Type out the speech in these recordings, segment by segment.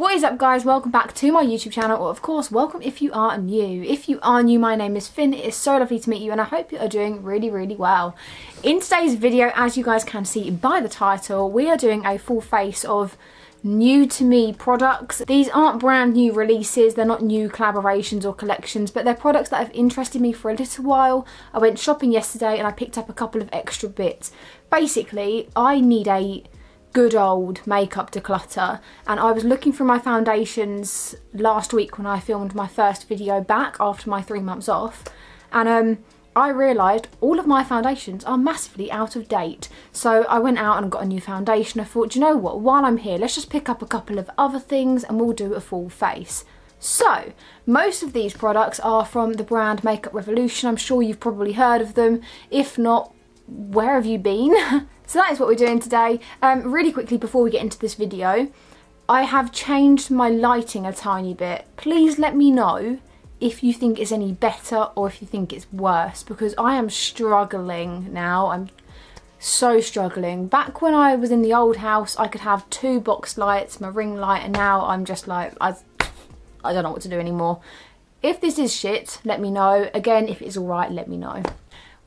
What is up guys, welcome back to my YouTube channel, or of course welcome if you are new. If you are new, my name is Finn, it is so lovely to meet you and I hope you are doing really really well. In today's video, as you guys can see by the title, we are doing a full face of new to me products. These aren't brand new releases, they're not new collaborations or collections, but they're products that have interested me for a little while. I went shopping yesterday and I picked up a couple of extra bits. Basically, I need a good old makeup declutter. And I was looking for my foundations last week when I filmed my first video back after my three months off. And um, I realised all of my foundations are massively out of date. So I went out and got a new foundation. I thought you know what? While I'm here let's just pick up a couple of other things and we'll do a full face. So, most of these products are from the brand Makeup Revolution. I'm sure you've probably heard of them. If not, where have you been? so that is what we're doing today. Um, really quickly before we get into this video, I have changed my lighting a tiny bit. Please let me know if you think it's any better or if you think it's worse because I am struggling now. I'm so struggling. Back when I was in the old house, I could have two box lights, my ring light, and now I'm just like, I, I don't know what to do anymore. If this is shit, let me know. Again, if it's alright, let me know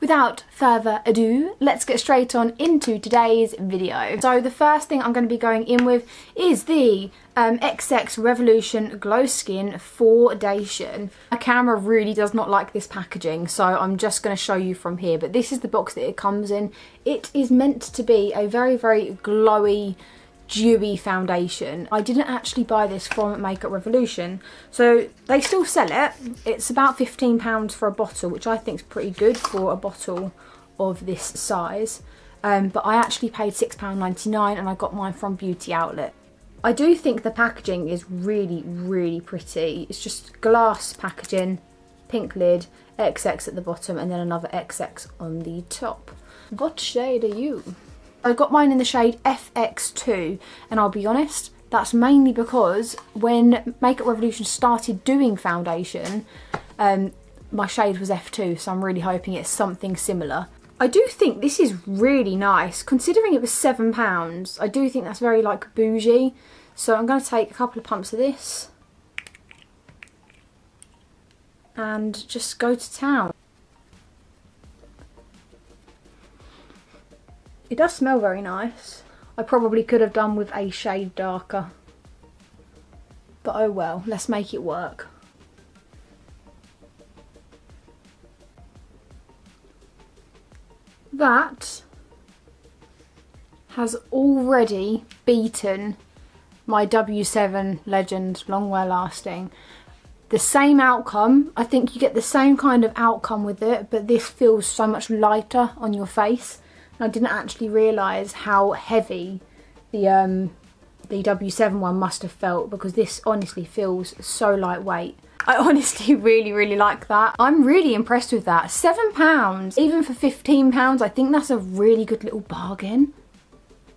without further ado, let's get straight on into today's video. So the first thing I'm going to be going in with is the um, XX Revolution Glow Skin Foundation. My camera really does not like this packaging, so I'm just going to show you from here. But this is the box that it comes in. It is meant to be a very, very glowy, dewy foundation. I didn't actually buy this from Makeup Revolution. So they still sell it. It's about £15 for a bottle, which I think is pretty good for a bottle of this size. Um, but I actually paid £6.99 and I got mine from Beauty Outlet. I do think the packaging is really, really pretty. It's just glass packaging, pink lid, XX at the bottom and then another XX on the top. What shade are you? I got mine in the shade FX2 and I'll be honest, that's mainly because when Makeup Revolution started doing foundation, um, my shade was F2 so I'm really hoping it's something similar. I do think this is really nice. Considering it was £7, I do think that's very like bougie. So I'm going to take a couple of pumps of this and just go to town. It does smell very nice. I probably could have done with a shade darker. But oh well, let's make it work. That has already beaten my W7 Legend Long Wear Lasting. The same outcome, I think you get the same kind of outcome with it, but this feels so much lighter on your face. I didn't actually realise how heavy the um, the W7 one must have felt because this honestly feels so lightweight. I honestly really, really like that. I'm really impressed with that. £7, even for £15, I think that's a really good little bargain.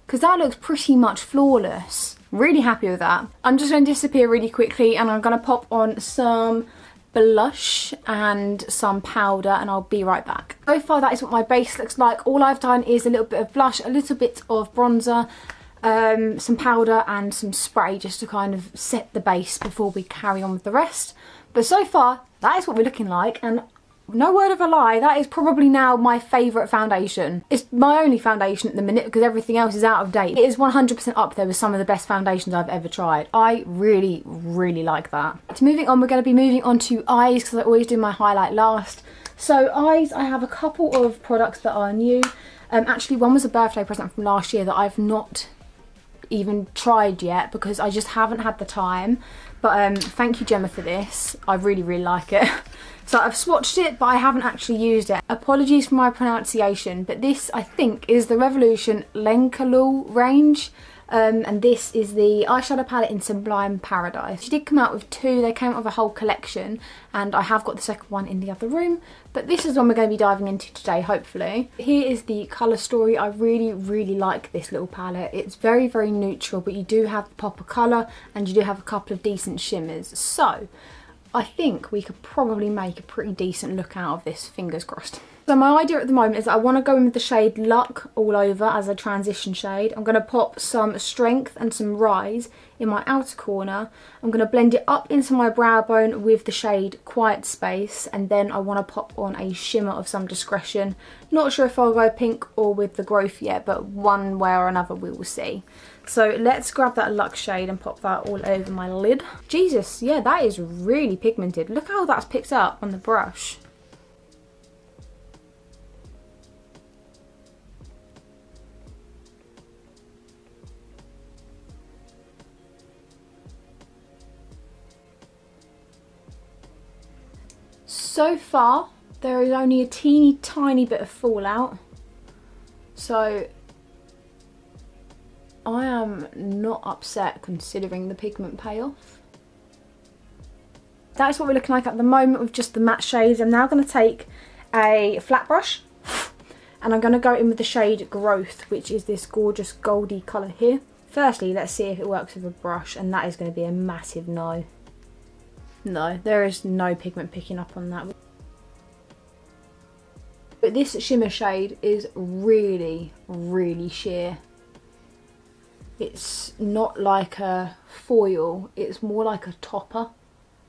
Because that looks pretty much flawless. Really happy with that. I'm just going to disappear really quickly and I'm going to pop on some blush and some powder and I'll be right back. So far that is what my base looks like. All I've done is a little bit of blush, a little bit of bronzer, um, some powder and some spray just to kind of set the base before we carry on with the rest. But so far that is what we're looking like and no word of a lie, that is probably now my favourite foundation. It's my only foundation at the minute because everything else is out of date. It is 100% up there with some of the best foundations I've ever tried. I really, really like that. Moving on, we're going to be moving on to eyes because I always do my highlight last. So eyes, I have a couple of products that are new. Um, actually, one was a birthday present from last year that I've not even tried yet because I just haven't had the time. But um, thank you Gemma for this. I really, really like it. So I've swatched it, but I haven't actually used it. Apologies for my pronunciation, but this, I think, is the Revolution Lenkalul range. Um, and this is the eyeshadow palette in Sublime Paradise. She did come out with two, they came out with a whole collection and I have got the second one in the other room but this is one we're going to be diving into today hopefully. Here is the colour story, I really really like this little palette. It's very very neutral but you do have the pop of colour and you do have a couple of decent shimmers. So I think we could probably make a pretty decent look out of this, fingers crossed. So my idea at the moment is I want to go in with the shade Luck all over as a transition shade. I'm going to pop some Strength and some Rise in my outer corner. I'm going to blend it up into my brow bone with the shade Quiet Space and then I want to pop on a shimmer of some discretion. Not sure if I'll go pink or with the growth yet but one way or another we will see. So let's grab that Luck shade and pop that all over my lid. Jesus, yeah that is really pigmented. Look how that's picked up on the brush. So far, there is only a teeny tiny bit of fallout. So, I am not upset considering the pigment payoff. That's what we're looking like at the moment with just the matte shades. I'm now going to take a flat brush and I'm going to go in with the shade Growth, which is this gorgeous goldy colour here. Firstly, let's see if it works with a brush, and that is going to be a massive no. No, there is no pigment picking up on that. But this shimmer shade is really, really sheer. It's not like a foil, it's more like a topper.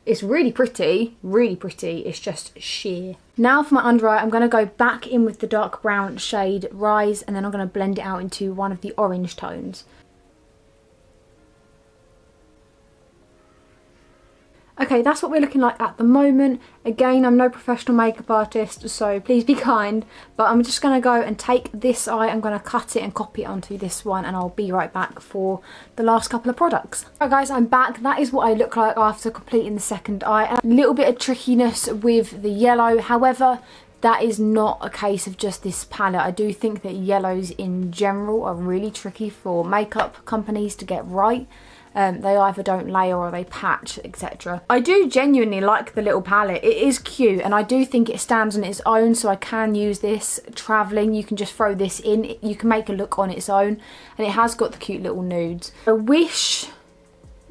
It's really pretty, really pretty, it's just sheer. Now for my under eye, I'm going to go back in with the dark brown shade Rise and then I'm going to blend it out into one of the orange tones. Okay, that's what we're looking like at the moment. Again, I'm no professional makeup artist, so please be kind. But I'm just going to go and take this eye, I'm going to cut it and copy it onto this one, and I'll be right back for the last couple of products. Alright guys, I'm back. That is what I look like after completing the second eye. A little bit of trickiness with the yellow, however, that is not a case of just this palette. I do think that yellows in general are really tricky for makeup companies to get right um, they either don't layer or they patch etc. I do genuinely like the little palette it is cute and I do think it stands on its own so I can use this travelling you can just throw this in you can make a look on its own and it has got the cute little nudes. I wish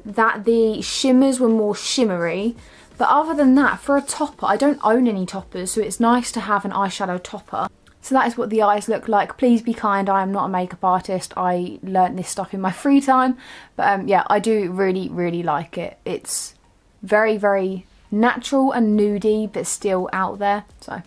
that the shimmers were more shimmery but other than that, for a topper, I don't own any toppers, so it's nice to have an eyeshadow topper. So that is what the eyes look like. Please be kind, I am not a makeup artist. I learnt this stuff in my free time. But um, yeah, I do really, really like it. It's very, very natural and nudie, but still out there. So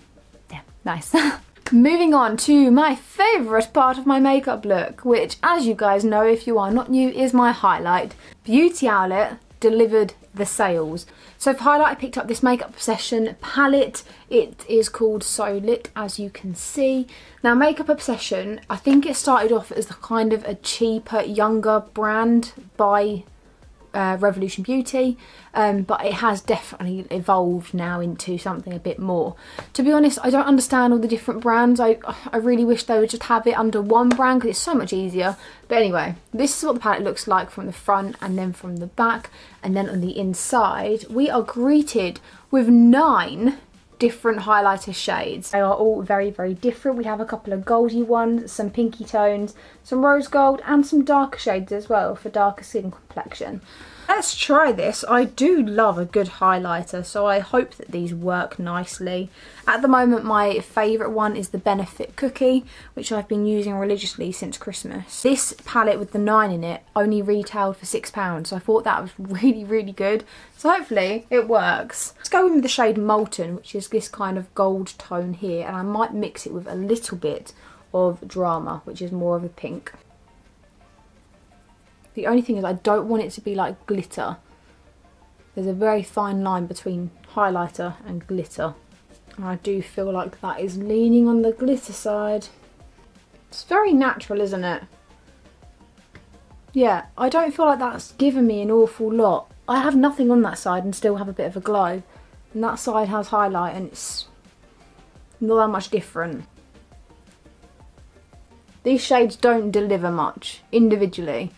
yeah, nice. Moving on to my favourite part of my makeup look, which as you guys know if you are not new, is my highlight. Beauty Outlet delivered the sales. So for highlight I picked up this Makeup Obsession palette. It is called So Lit as you can see. Now Makeup Obsession, I think it started off as the kind of a cheaper, younger brand by uh, Revolution Beauty, um, but it has definitely evolved now into something a bit more. To be honest, I don't understand all the different brands. I, I really wish they would just have it under one brand because it's so much easier. But anyway, this is what the palette looks like from the front and then from the back. And then on the inside, we are greeted with nine different highlighter shades. They are all very, very different. We have a couple of goldy ones, some pinky tones, some rose gold, and some darker shades as well for darker skin complexion. Let's try this. I do love a good highlighter, so I hope that these work nicely. At the moment, my favourite one is the Benefit Cookie, which I've been using religiously since Christmas. This palette with the 9 in it only retailed for £6, so I thought that was really, really good. So hopefully it works. Let's go in with the shade Molten, which is this kind of gold tone here, and I might mix it with a little bit of Drama, which is more of a pink. The only thing is I don't want it to be like glitter. There's a very fine line between highlighter and glitter. And I do feel like that is leaning on the glitter side. It's very natural, isn't it? Yeah, I don't feel like that's given me an awful lot. I have nothing on that side and still have a bit of a glow. And that side has highlight and it's not that much different. These shades don't deliver much individually.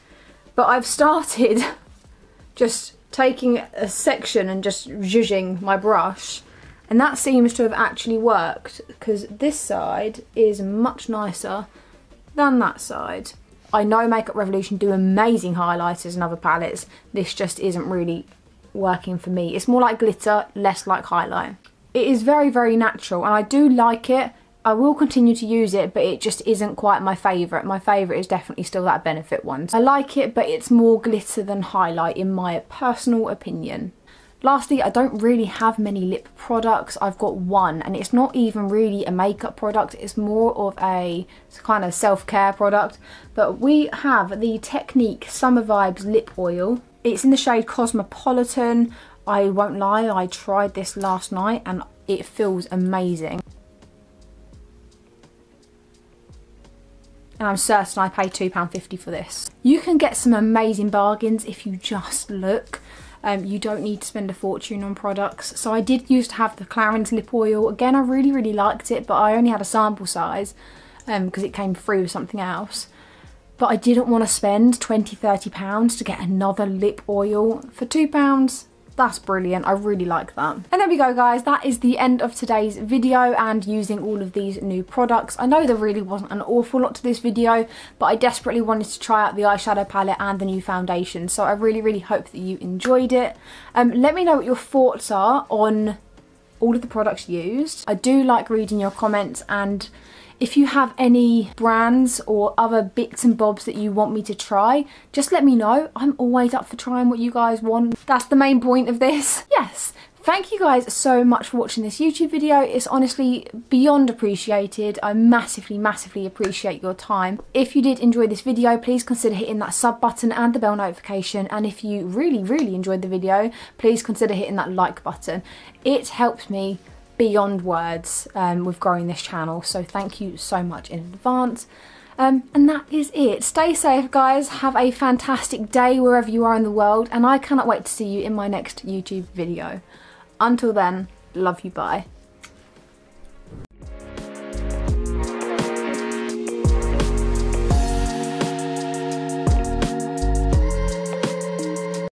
But I've started just taking a section and just zhuzhing my brush and that seems to have actually worked because this side is much nicer than that side. I know Makeup Revolution do amazing highlighters and other palettes. This just isn't really working for me. It's more like glitter, less like highlight. It is very, very natural and I do like it. I will continue to use it, but it just isn't quite my favourite. My favourite is definitely still that Benefit one. I like it, but it's more glitter than highlight in my personal opinion. Lastly, I don't really have many lip products. I've got one and it's not even really a makeup product. It's more of a kind of self-care product. But we have the Technic Summer Vibes Lip Oil. It's in the shade Cosmopolitan. I won't lie, I tried this last night and it feels amazing. And I'm certain I paid £2.50 for this. You can get some amazing bargains if you just look. Um, you don't need to spend a fortune on products. So I did used to have the Clarins lip oil. Again, I really, really liked it, but I only had a sample size because um, it came through with something else. But I didn't want to spend 20, 30 pounds to get another lip oil for two pounds that's brilliant. I really like that. And there we go, guys. That is the end of today's video and using all of these new products. I know there really wasn't an awful lot to this video, but I desperately wanted to try out the eyeshadow palette and the new foundation. So I really, really hope that you enjoyed it. Um, let me know what your thoughts are on all of the products used. I do like reading your comments and if you have any brands or other bits and bobs that you want me to try, just let me know. I'm always up for trying what you guys want. That's the main point of this. Yes, Thank you guys so much for watching this YouTube video. It's honestly beyond appreciated. I massively, massively appreciate your time. If you did enjoy this video, please consider hitting that sub button and the bell notification. And if you really, really enjoyed the video, please consider hitting that like button. It helps me beyond words um, with growing this channel. So thank you so much in advance. Um, and that is it. Stay safe, guys. Have a fantastic day wherever you are in the world. And I cannot wait to see you in my next YouTube video. Until then, love you, bye.